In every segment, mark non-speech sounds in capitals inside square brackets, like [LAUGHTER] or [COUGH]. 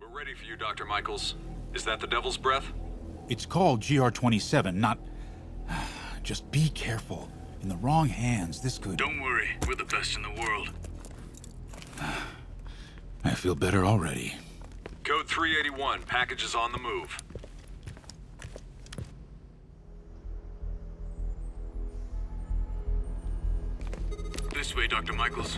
We're ready for you, Dr. Michaels. Is that the Devil's Breath? It's called GR-27, not... [SIGHS] Just be careful. In the wrong hands, this could... Don't worry, we're the best in the world. [SIGHS] I feel better already. Code 381, package is on the move. Way, Dr. Michaels.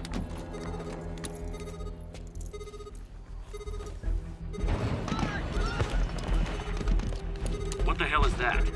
What the hell is that?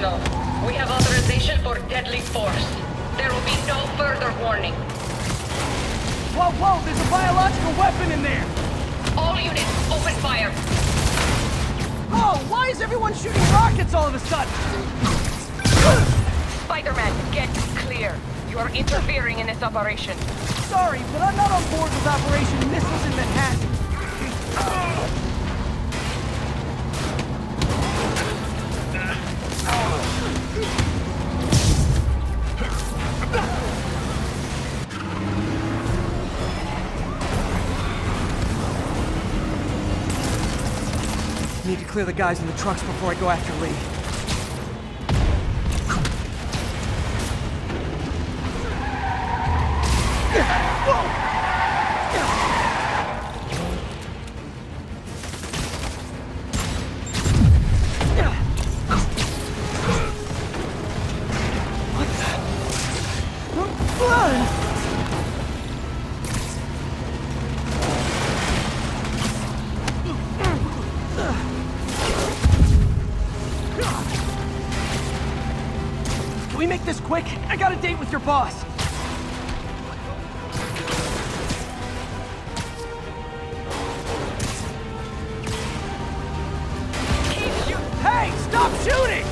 International. We have authorization for deadly force. There will be no further warning. Whoa, whoa, there's a biological weapon in there! All units, open fire. Oh, why is everyone shooting rockets all of a sudden? Spider-Man, get clear. You are interfering in this operation. Sorry, but I'm not on board with Operation Missiles in Manhattan. Need to clear the guys in the trucks before I go after Li. Can we make this quick? I got a date with your boss. Hey, stop shooting!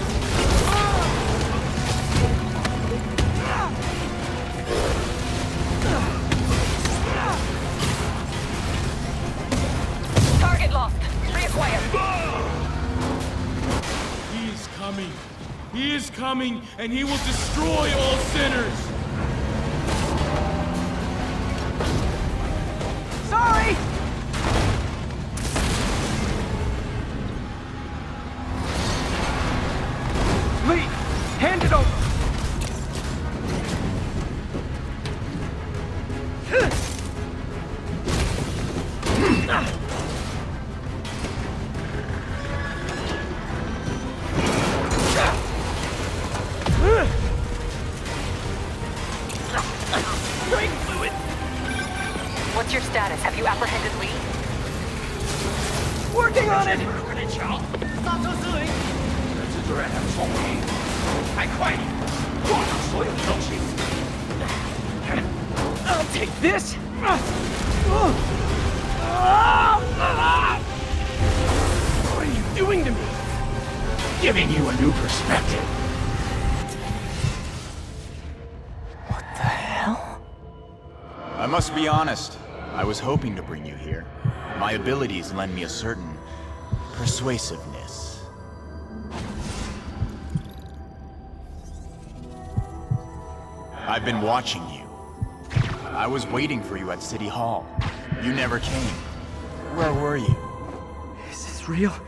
Target lost. Reacquire. He is coming. He is coming, and he will destroy all sinners. status? Have you apprehended Li? Working on it! I'll take this! What are you doing to me? Giving you a new perspective. What the hell? I must be honest. I was hoping to bring you here. My abilities lend me a certain persuasiveness. I've been watching you. I was waiting for you at City Hall. You never came. Where were you? Is this real?